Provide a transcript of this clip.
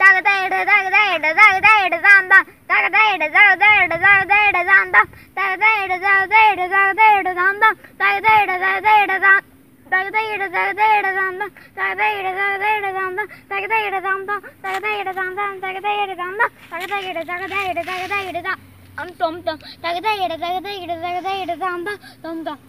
தகத எடு தகத எடு தகத எடு தாந்தா தகத எடு தகத எடு தகத எடு தாந்தா தகத எடு தகத எடு தகத எடு தாந்தா தகத எடு தகத எடு தான் தகத எடு தகத எடு தாந்தா தகத எடு தகத எடு தாந்தா தகத எடு தாந்தா எடு தாந்தா தகத எடு தாந்தா எடு தகத எடு தகத எடு தான் அம் தொம் தொம் தகத தொம் தொம்